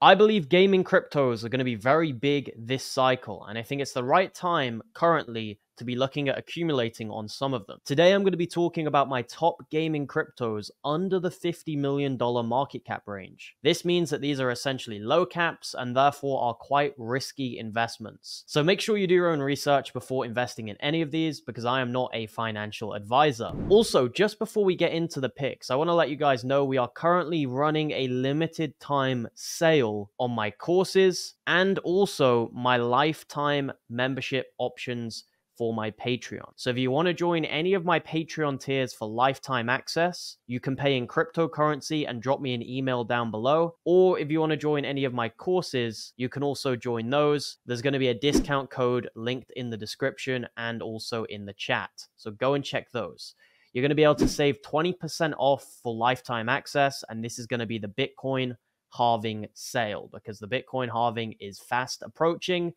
I believe gaming cryptos are going to be very big this cycle, and I think it's the right time currently to be looking at accumulating on some of them. Today, I'm going to be talking about my top gaming cryptos under the $50 million market cap range. This means that these are essentially low caps and therefore are quite risky investments. So make sure you do your own research before investing in any of these because I am not a financial advisor. Also, just before we get into the picks, I want to let you guys know we are currently running a limited time sale on my courses and also my lifetime membership options for my Patreon. So if you want to join any of my Patreon tiers for lifetime access, you can pay in cryptocurrency and drop me an email down below. Or if you want to join any of my courses, you can also join those. There's going to be a discount code linked in the description and also in the chat. So go and check those. You're going to be able to save 20% off for lifetime access, and this is going to be the Bitcoin halving sale because the Bitcoin halving is fast approaching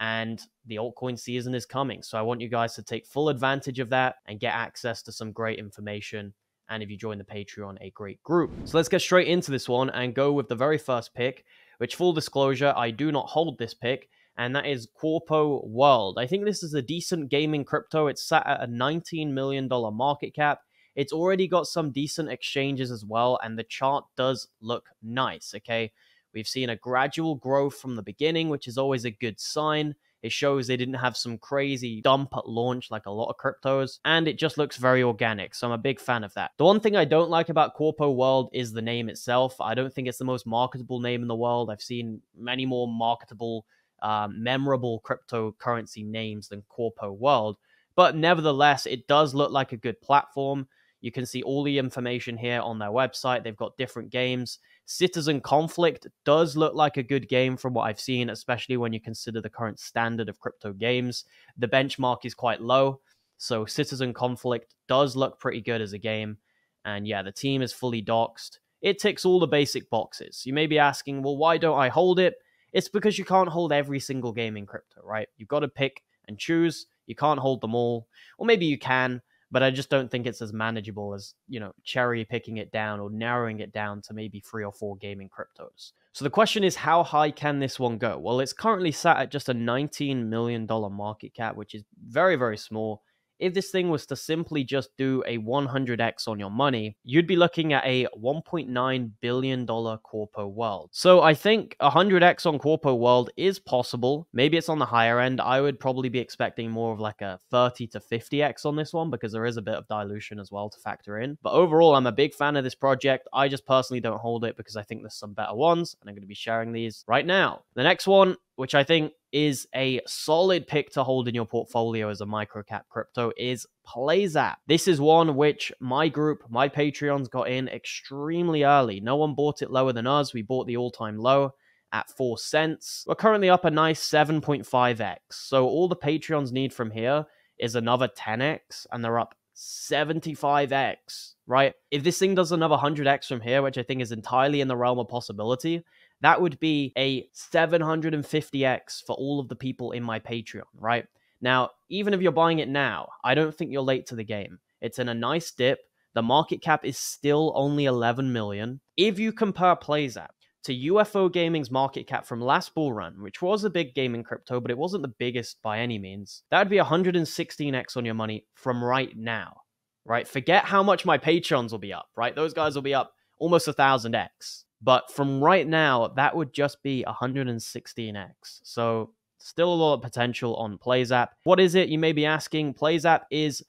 and the altcoin season is coming. So I want you guys to take full advantage of that and get access to some great information. And if you join the Patreon, a great group. So let's get straight into this one and go with the very first pick, which, full disclosure, I do not hold this pick, and that is Qorpo World. I think this is a decent gaming crypto. It's sat at a $19 million market cap. It's already got some decent exchanges as well, and the chart does look nice, okay? We've seen a gradual growth from the beginning, which is always a good sign. It shows they didn't have some crazy dump at launch like a lot of cryptos, and it just looks very organic. So I'm a big fan of that. The one thing I don't like about Qorpo World is the name itself. I don't think it's the most marketable name in the world. I've seen many more marketable, um, memorable cryptocurrency names than Qorpo World. But nevertheless, it does look like a good platform. You can see all the information here on their website. They've got different games. Citizen Conflict does look like a good game from what I've seen, especially when you consider the current standard of crypto games. The benchmark is quite low, so Citizen Conflict does look pretty good as a game. And yeah, the team is fully doxed. It ticks all the basic boxes. You may be asking, well, why don't I hold it? It's because you can't hold every single game in crypto, right? You've got to pick and choose. You can't hold them all. Or maybe you can, but I just don't think it's as manageable as, you know, cherry picking it down or narrowing it down to maybe three or four gaming cryptos. So the question is, how high can this one go? Well, it's currently sat at just a $19 million market cap, which is very, very small if this thing was to simply just do a 100x on your money, you'd be looking at a $1.9 billion Qorpo World. So I think 100x on Qorpo World is possible. Maybe it's on the higher end. I would probably be expecting more of like a 30 to 50x on this one because there is a bit of dilution as well to factor in. But overall, I'm a big fan of this project. I just personally don't hold it because I think there's some better ones, and I'm going to be sharing these right now. The next one which I think is a solid pick to hold in your portfolio as a microcap crypto, is PlayZap. This is one which my group, my Patreons got in extremely early. No one bought it lower than us. We bought the all time low at 4 cents. We're currently up a nice 7.5x. So all the Patreons need from here is another 10x, and they're up 75x, right? If this thing does another 100x from here, which I think is entirely in the realm of possibility, that would be a 750x for all of the people in my Patreon, right? Now, even if you're buying it now, I don't think you're late to the game. It's in a nice dip. The market cap is still only 11 million. If you compare PlayZap to UFO Gaming's market cap from last bull run, which was a big game in crypto, but it wasn't the biggest by any means, that would be 116x on your money from right now, right? Forget how much my Patreons will be up, right? Those guys will be up almost a thousand X. But from right now, that would just be 116x. So still a lot of potential on PlayZap. What is it? You may be asking. PlayZap is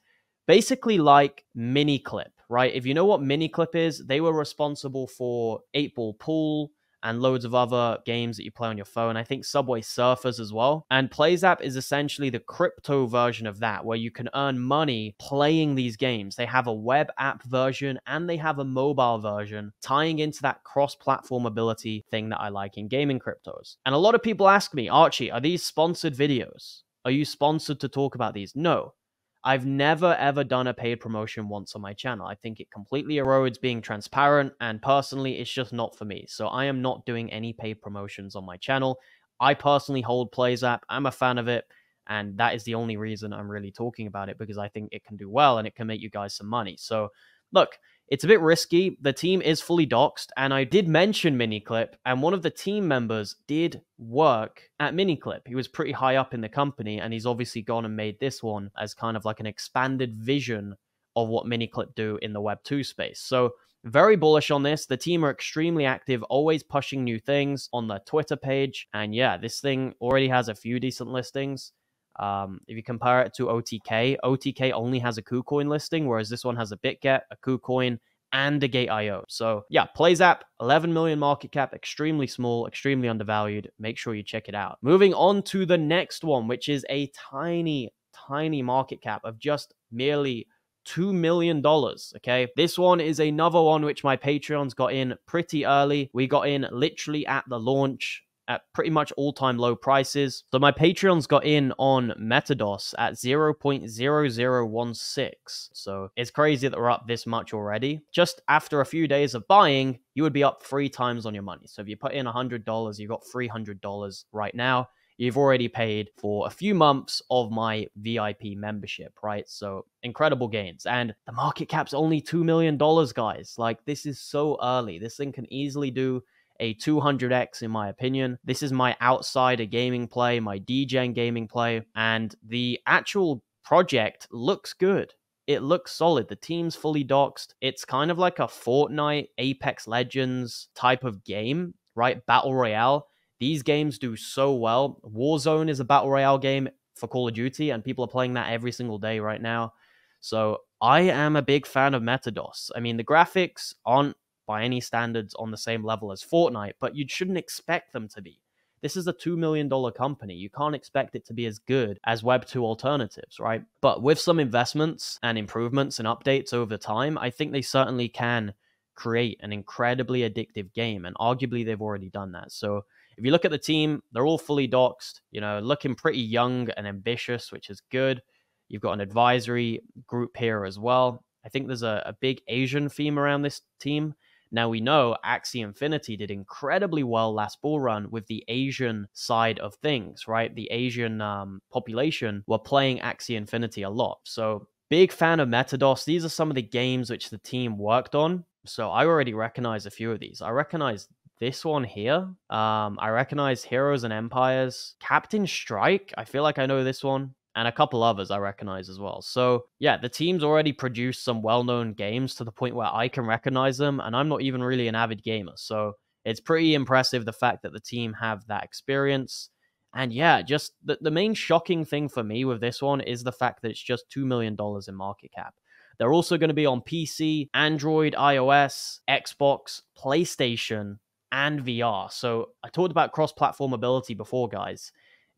basically like Miniclip, right? If you know what Miniclip is, they were responsible for 8 Ball Pool, and loads of other games that you play on your phone. I think Subway Surfers as well. And PlayZap is essentially the crypto version of that, where you can earn money playing these games. They have a web app version and they have a mobile version, tying into that cross platform ability thing that I like in gaming cryptos. And a lot of people ask me, Archie, are these sponsored videos? Are you sponsored to talk about these? No. I've never ever done a paid promotion once on my channel. I think it completely erodes being transparent, and personally, it's just not for me. So I am not doing any paid promotions on my channel. I personally hold PlayZap. I'm a fan of it, and that is the only reason I'm really talking about it because I think it can do well and it can make you guys some money. So, look, It's a bit risky. The team is fully doxed, and I did mention Miniclip, and one of the team members did work at Miniclip. He was pretty high up in the company, and he's obviously gone and made this one as kind of like an expanded vision of what Miniclip do in the Web 2 space. So very bullish on this. The team are extremely active, always pushing new things on their Twitter page. And yeah, this thing already has a few decent listings. Um, if you compare it to OTK, OTK only has a KuCoin listing, whereas this one has a BitGet, a KuCoin, and a Gate.io. So yeah, PlayZap, 11 million market cap, extremely small, extremely undervalued. Make sure you check it out. Moving on to the next one, which is a tiny, tiny market cap of just merely $2 million. Okay. This one is another one which my Patreons got in pretty early. We got in literally at the launch at pretty much all time low prices. So my Patreons got in on Metados at 0.0016. So it's crazy that we're up this much already. Just after a few days of buying, you would be up three times on your money. So if you put in $100, you've got $300 right now you've already paid for a few months of my VIP membership, right? So incredible gains. And the market cap's only $2 million, guys. Like, this is so early. This thing can easily do a 200x in my opinion. This is my outsider gaming play, my DGen gaming play, and the actual project looks good. It looks solid. The team's fully doxed. It's kind of like a Fortnite, Apex Legends type of game, right? Battle Royale. These games do so well. Warzone is a battle royale game for Call of Duty, and people are playing that every single day right now. So I am a big fan of Metados. I mean, the graphics aren't by any standards on the same level as Fortnite, but you shouldn't expect them to be. This is a $2 million company. You can't expect it to be as good as Web2 alternatives, right? But with some investments and improvements and updates over time, I think they certainly can create an incredibly addictive game. And arguably, they've already done that. So if you look at the team, they're all fully doxed, you know, looking pretty young and ambitious, which is good. You've got an advisory group here as well. I think there's a, a big Asian theme around this team. Now we know Axie Infinity did incredibly well last bull run with the Asian side of things, right? The Asian um, population were playing Axie Infinity a lot. So big fan of Metados. These are some of the games which the team worked on. So I already recognize a few of these. I recognize this one here. Um, I recognize Heroes and Empires. Captain Strike. I feel like I know this one. And a couple others I recognize as well. So, yeah, the team's already produced some well known games to the point where I can recognize them, and I'm not even really an avid gamer. So, it's pretty impressive the fact that the team have that experience. And yeah, just the, the main shocking thing for me with this one is the fact that it's just $2 million in market cap. They're also going to be on PC, Android, iOS, Xbox, PlayStation, and VR. So I talked about cross platform ability before, guys.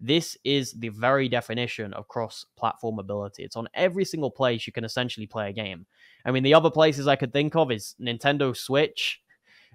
This is the very definition of cross platform ability. It's on every single place you can essentially play a game. I mean, the other places I could think of is Nintendo Switch,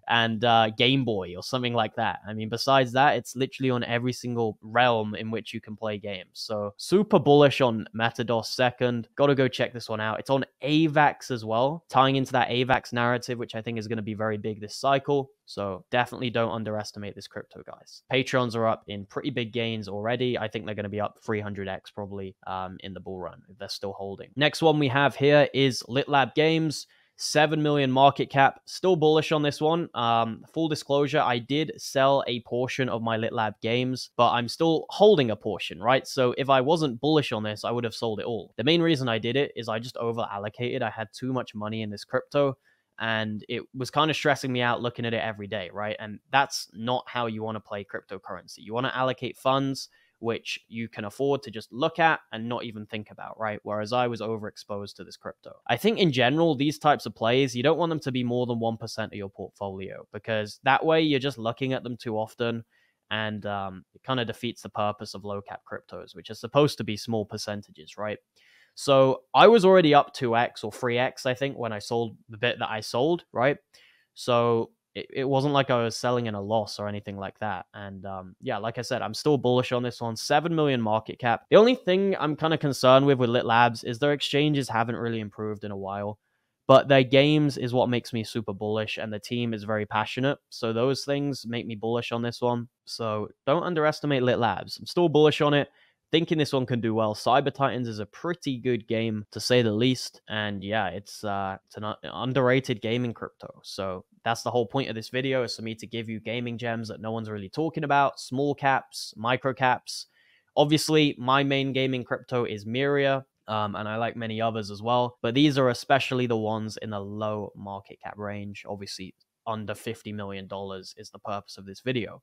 and uh, Game Boy or something like that. I mean, besides that, it's literally on every single realm in which you can play games. So super bullish on Metados second. Got to go check this one out. It's on AVAX as well, tying into that AVAX narrative, which I think is going to be very big this cycle. So definitely don't underestimate this crypto, guys. Patrons are up in pretty big gains already. I think they're going to be up 300x probably um, in the bull run if they're still holding. Next one we have here is LitLab Games. 7 million market cap. Still bullish on this one. Um, full disclosure, I did sell a portion of my LitLab games, but I'm still holding a portion, right? So if I wasn't bullish on this, I would have sold it all. The main reason I did it is I just over allocated. I had too much money in this crypto and it was kind of stressing me out looking at it every day, right? And that's not how you want to play cryptocurrency. You want to allocate funds which you can afford to just look at and not even think about, right? Whereas I was overexposed to this crypto. I think in general, these types of plays, you don't want them to be more than 1% of your portfolio because that way you're just looking at them too often and um, it kind of defeats the purpose of low cap cryptos, which are supposed to be small percentages, right? So I was already up 2x or 3x, I think, when I sold the bit that I sold, right? So it, it wasn't like I was selling in a loss or anything like that. And um, yeah, like I said, I'm still bullish on this one. Seven million market cap. The only thing I'm kind of concerned with with Lit Labs is their exchanges haven't really improved in a while. But their games is what makes me super bullish, and the team is very passionate. So those things make me bullish on this one. So don't underestimate Lit Labs. I'm still bullish on it. thinking this one can do well. Cyber Titans is a pretty good game to say the least, and yeah, it's uh, it's an underrated gaming crypto. So that's the whole point of this video is for me to give you gaming gems that no one's really talking about, small caps, micro caps. Obviously, my main gaming crypto is Mavia. Um, and I like many others as well. But these are especially the ones in the low market cap range. Obviously, under $50 million is the purpose of this video.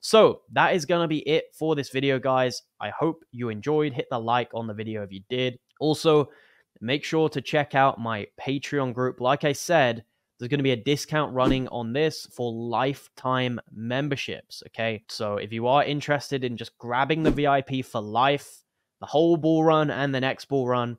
So that is going to be it for this video, guys. I hope you enjoyed. Hit the like on the video if you did. Also, make sure to check out my Patreon group. Like I said, there's going to be a discount running on this for lifetime memberships. Okay. So if you are interested in just grabbing the VIP for life, the whole bull run and the next bull run,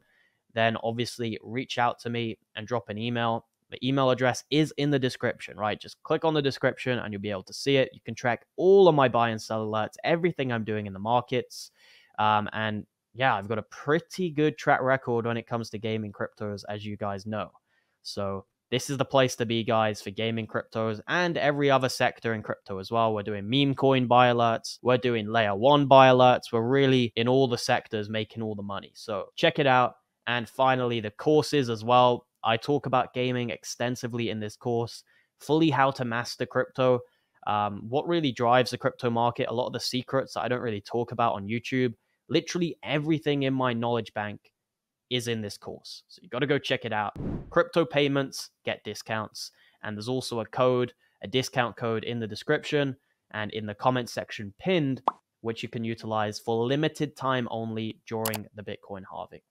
then obviously reach out to me and drop an email. The email address is in the description, right? Just click on the description and you'll be able to see it. You can track all of my buy and sell alerts, everything I'm doing in the markets. Um, and yeah, I've got a pretty good track record when it comes to gaming cryptos, as you guys know. So this is the place to be, guys, for gaming cryptos and every other sector in crypto as well. We're doing meme coin buy alerts, we're doing layer one buy alerts. We're really in all the sectors making all the money. So check it out. And finally, the courses as well. I talk about gaming extensively in this course, fully how to master crypto, um, what really drives the crypto market, a lot of the secrets that I don't really talk about on YouTube. Literally everything in my knowledge bank is in this course. So you got to go check it out. Crypto payments get discounts. And there's also a code, a discount code in the description and in the comment section pinned, which you can utilize for limited time only during the Bitcoin halving.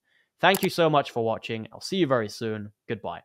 Thank you so much for watching. I'll see you very soon. Goodbye.